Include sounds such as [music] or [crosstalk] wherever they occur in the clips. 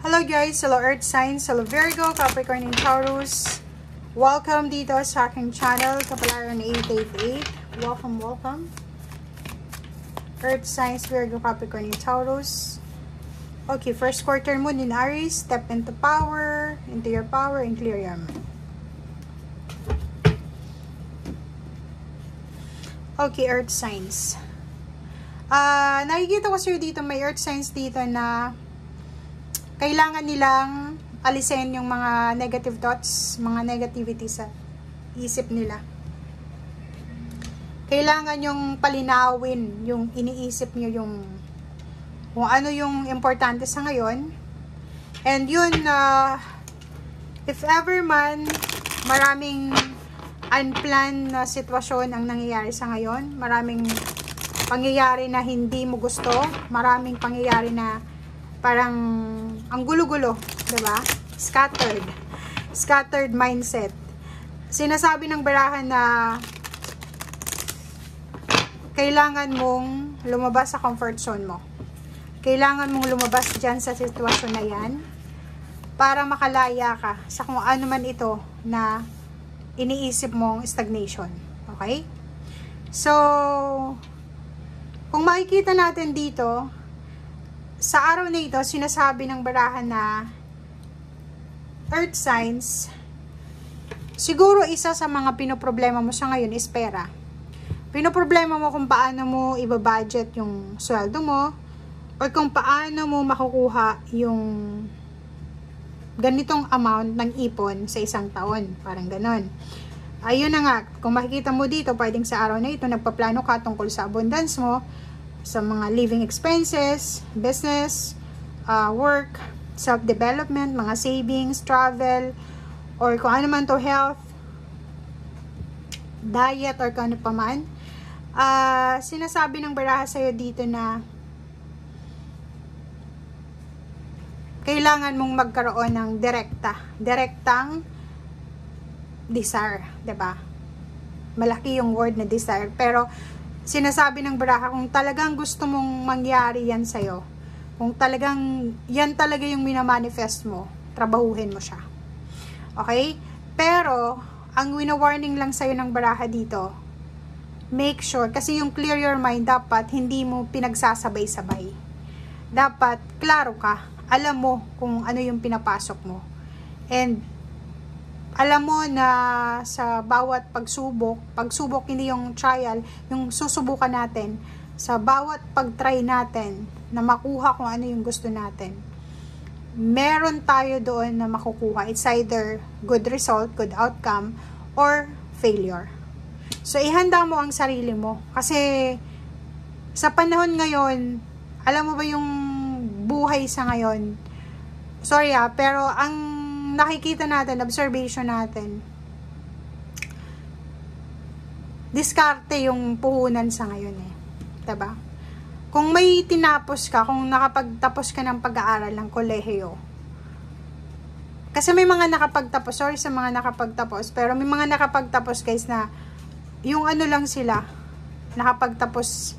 Hello guys, hello Earth Signs, hello Virgo, Capricorn, and Taurus. Welcome dito sa aking channel, Kapalaran 888. Welcome, welcome. Earth Signs, Virgo, Capricorn, and Taurus. Okay, first quarter moon in Aries, step into power, into your power, and clear your mind. Okay, Earth Signs. Ah, nakikita ko sa'yo dito, may Earth Signs dito na kailangan nilang alisin yung mga negative thoughts, mga negativity sa isip nila. Kailangan yung palinawin yung iniisip nyo yung kung ano yung importante sa ngayon. And yun, uh, if ever man maraming unplanned na sitwasyon ang nangyayari sa ngayon, maraming pangyayari na hindi mo gusto, maraming pangyayari na parang ang gulo-gulo, 'di ba? Scattered. Scattered mindset. Sinasabi ng barahan na kailangan mong lumabas sa comfort zone mo. Kailangan mong lumabas diyan sa sitwasyon na 'yan para makalaya ka sa kung ano man ito na iniisip mong stagnation. Okay? So, kung makikita natin dito, sa araw na ito, sinasabi ng barahan na earth signs, siguro isa sa mga pinoproblema mo sa ngayon is pera. Pinoproblema mo kung paano mo ibabudget yung sweldo mo or kung paano mo makukuha yung ganitong amount ng ipon sa isang taon. Parang ganon. Ayun na nga, kung makikita mo dito, pwedeng sa araw na ito, nagpaplano ka tungkol sa abundance mo, sa mga living expenses, business, uh, work, self-development, mga savings, travel, or kung ano man to health, diet, or kung ano pa man. Uh, sinasabi ng baraha sa'yo dito na kailangan mong magkaroon ng direkta. Direktang desire, 'di ba? Malaki yung word na desire, pero sinasabi ng baraha kung talagang gusto mong mangyari yan sa'yo, kung talagang yan talaga yung minamanifest mo, trabahuhin mo siya. Okay? Pero, ang wina-warning lang sa'yo ng baraha dito, make sure, kasi yung clear your mind, dapat hindi mo pinagsasabay-sabay. Dapat, klaro ka, alam mo kung ano yung pinapasok mo. And, alam mo na sa bawat pagsubok, pagsubok hindi yung trial, yung susubukan natin, sa bawat pag-try natin na makuha kung ano yung gusto natin, meron tayo doon na makukuha. It's either good result, good outcome, or failure. So, ihanda mo ang sarili mo. Kasi, sa panahon ngayon, alam mo ba yung buhay sa ngayon? Sorry ah, pero ang nakikita natin, observation natin, diskarte yung puhunan sa ngayon eh. Diba? Kung may tinapos ka, kung nakapagtapos ka ng pag-aaral ng kolehiyo, kasi may mga nakapagtapos, sorry sa mga nakapagtapos, pero may mga nakapagtapos guys na yung ano lang sila, nakapagtapos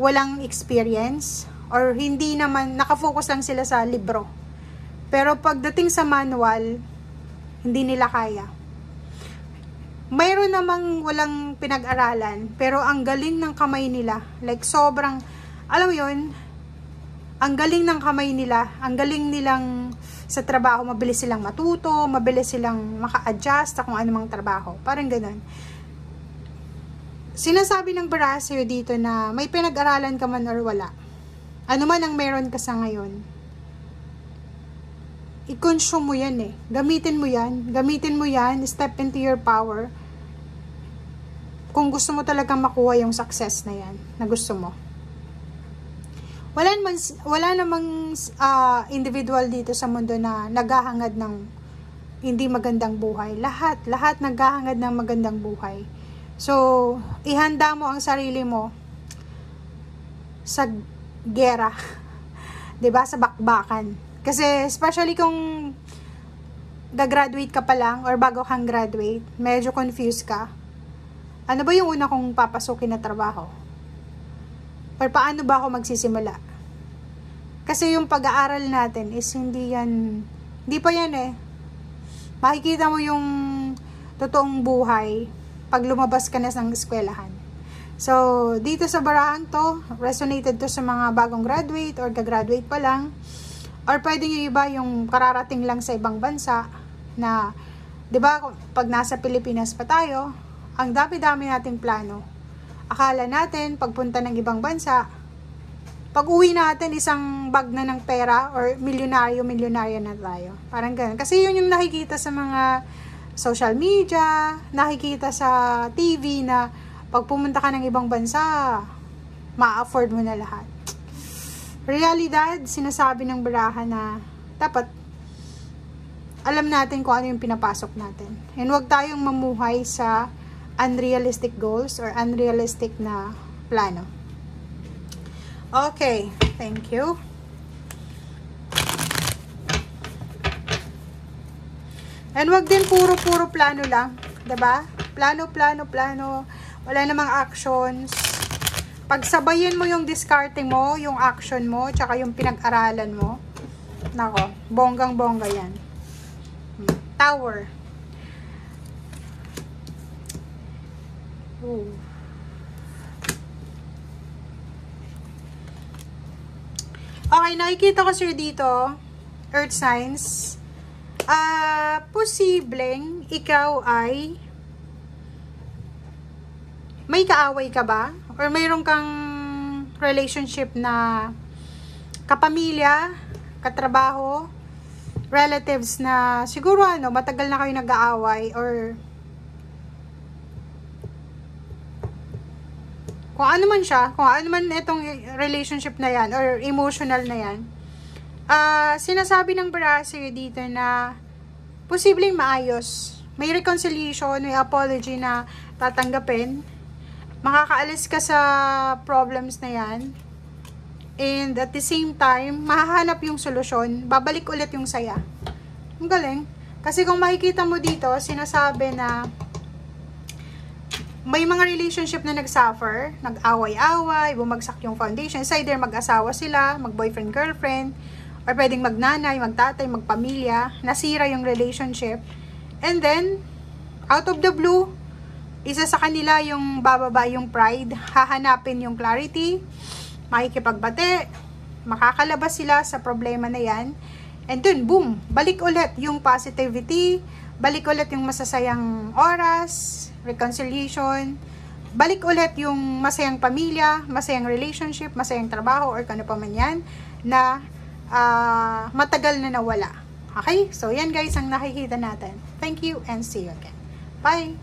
walang experience or hindi naman, nakafocus lang sila sa libro. Pero pagdating sa manual, hindi nila kaya. Mayroon namang walang pinag-aralan, pero ang galing ng kamay nila. Like sobrang, alam mo yun, ang galing ng kamay nila, ang galing nilang sa trabaho, mabilis silang matuto, mabilis silang maka-adjust sa kung anumang trabaho. Parang ganun. Sinasabi ng bara sa'yo dito na may pinag-aralan ka man or wala. Ano man ang meron ka sa ngayon, i-consume mo yan eh. Gamitin mo yan. Gamitin mo yan. Step into your power. Kung gusto mo talaga makuha yung success na yan, na gusto mo. Wala naman, wala namang uh, individual dito sa mundo na naghahangad ng hindi magandang buhay. Lahat, lahat naghahangad ng magandang buhay. So, ihanda mo ang sarili mo sa gera. [laughs] 'Di ba? Sa bakbakan kasi, especially kung gagraduate ka pa lang or bago kang graduate, medyo confused ka. Ano ba yung una kong papasukin na trabaho? Or paano ba ako magsisimula? Kasi yung pag-aaral natin is hindi yan, hindi pa yan eh. Makikita mo yung totoong buhay pag lumabas ka na ng eskwelahan. So, dito sa barahan to, resonated to sa mga bagong graduate or gagraduate pa lang. Or pwede yung iba yung kararating lang sa ibang bansa na, di ba, pag nasa Pilipinas pa tayo, ang dami-dami nating plano. Akala natin, pagpunta ng ibang bansa, pag uwi natin, isang bag na ng pera or milyonaryo, milyonaryo na tayo. Parang ganun. Kasi yun yung nakikita sa mga social media, nakikita sa TV na pag pumunta ka ng ibang bansa, ma-afford mo na lahat. Realidad, sinasabi ng baraha na dapat alam natin kung ano yung pinapasok natin. And huwag tayong mamuhay sa unrealistic goals or unrealistic na plano. Okay, thank you. And wag din puro-puro plano lang, 'di ba? Plano, plano, plano. Wala namang actions. Pagsabayin mo yung discarding mo, yung action mo, tsaka yung pinag-aralan mo. Nako, bonggang-bongga yan. Hmm, tower. Ooh. Okay, nakikita ko sir dito, earth signs. Ah, uh, posibleng ikaw ay may kaaway ka ba? Or mayroon kang relationship na kapamilya, katrabaho, relatives na siguro ano, matagal na kayo nag-aaway or kung ano man siya, kung ano man itong relationship na yan, or emotional na yan, uh, sinasabi ng brasser dito na posibleng maayos. May reconciliation, may apology na tatanggapin. Makakaalis ka sa problems na yan. And at the same time, mahahanap yung solusyon, babalik ulit yung saya. Ang galing. Kasi kung makikita mo dito, sinasabi na may mga relationship na nagsuffer, nag-away-away, bumagsak yung foundation. It's either mag-asawa sila, mag-boyfriend, girlfriend, or pwedeng magnanay, magtatay, magpamilya, nasira yung relationship. And then, out of the blue, isa sa kanila yung bababa yung pride, hahanapin yung clarity, makikipagbate, makakalabas sila sa problema na yan. And then, boom, balik ulit yung positivity, balik ulit yung masasayang oras, reconciliation, balik ulit yung masayang pamilya, masayang relationship, masayang trabaho, or kano pa man yan, na uh, matagal na nawala. Okay? So, yan guys ang nakikita natin. Thank you and see you again. Bye!